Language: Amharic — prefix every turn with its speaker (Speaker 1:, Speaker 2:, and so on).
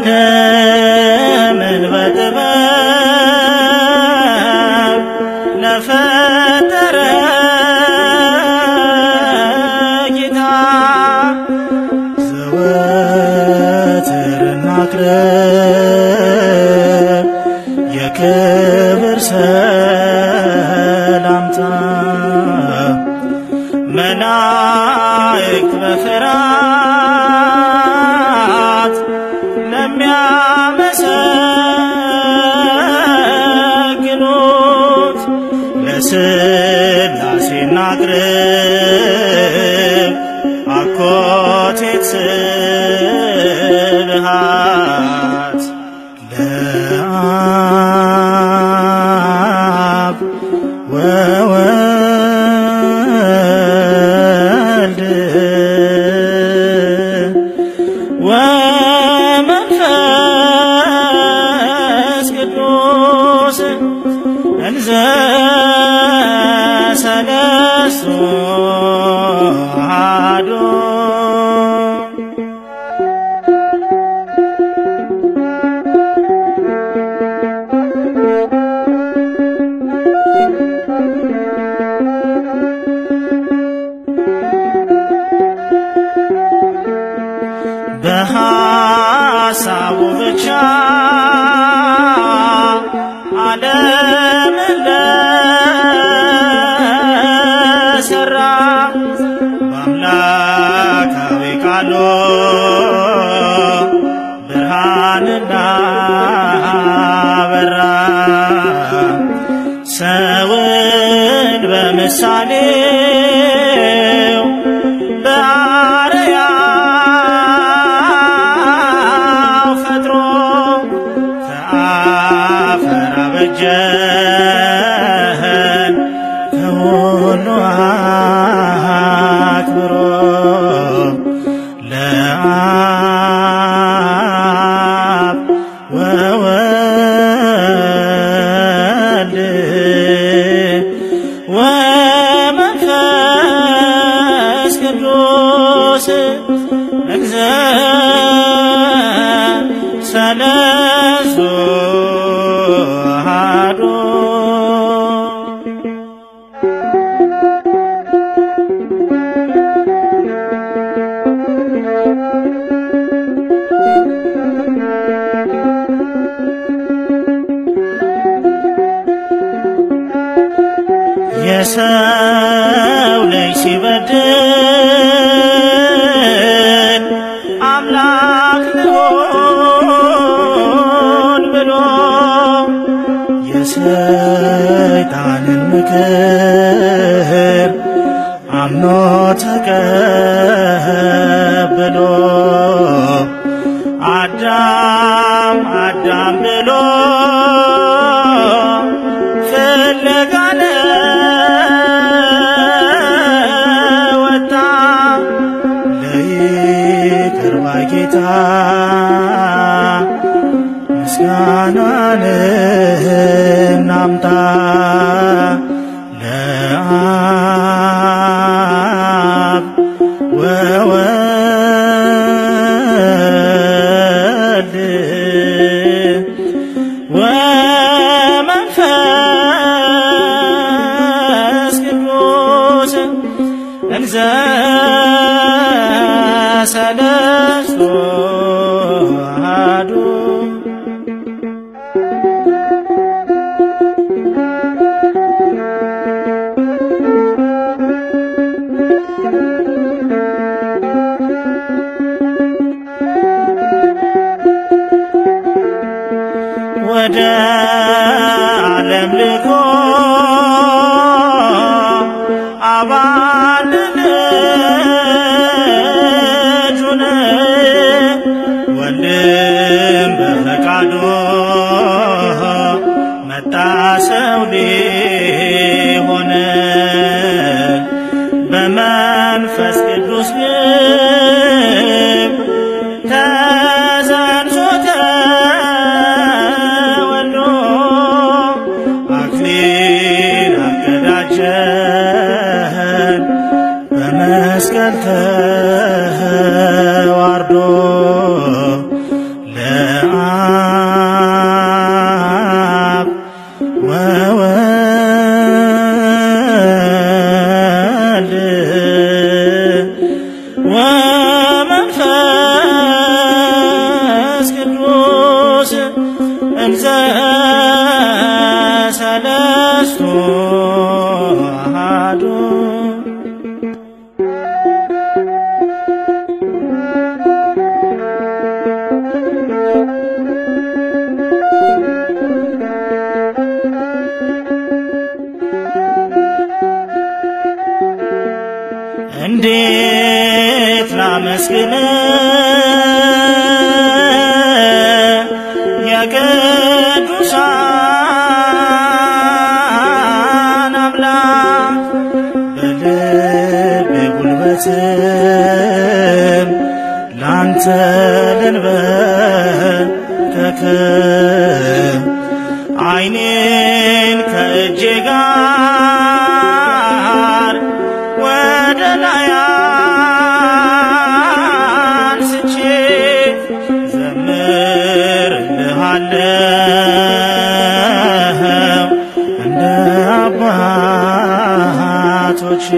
Speaker 1: ዓለምን በጥበብ ለፈጠረ ጌታ? ዘወትር እናቅርብ የክብር ሰላምታ። መላእክት በፍርሃት ለሥላሴ እናቅርብ አኮቴት ስብሃት ለአብ ወወልድ ወመንፈስ ቅዱስ እንዘ በሐሳቡ ብቻ ዓለምን ለሠራ በአምላካዊ ቃሉ ብርሃንና በራ ሰውን በምሳሌው ወመንፈስ ቅዱስ ተቀብሎ አዳም አዳም ብሎ ፍለጋ ወጣ። ለይቅር ጌታ ምስጋናን እናምጣ ወመንፈስ ቅዱስ እንዘ ሰለስቱ አሐዱ። ወደ ዓለም ልኮ አባል ልጁን ወልድም በፈቃዱ መጣ ሰው ሊሆን ለአብ ወወልድ ወመንፈስ ቅዱስ እንዘ ሰለስቱ እንዴት ላመስግን። የቅዱሳን አምላክ በልቤ ጉልበትም ላንተ ልንበርከክ ዓይኔን ከእጄ ጋር አባቶቼ